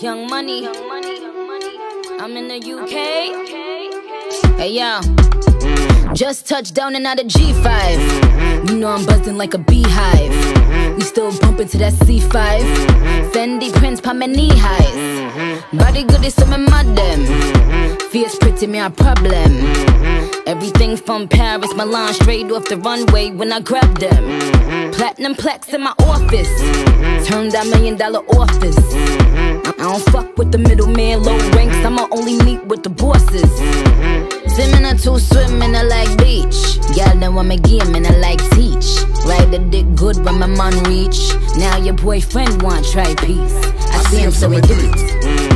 Young Money. I'm in the UK. Hey yo. Just touched down and out of G5. You know I'm buzzing like a beehive. We still bumping to that C5. Fendi prints pa my knee highs. Body good is some madam. Fierce pretty me a problem. Everything from Paris, Milan, straight off the runway when I grab them. Platinum plaques in my office. Turn that million dollar office. The middleman, low ranks. I'ma only meet with the bosses. Swimming a two swimming I like beach. Y'all know I'm a game and I like teach. Ride the dick good when my man reach. Now your boyfriend want try peace. I, see him so he do it.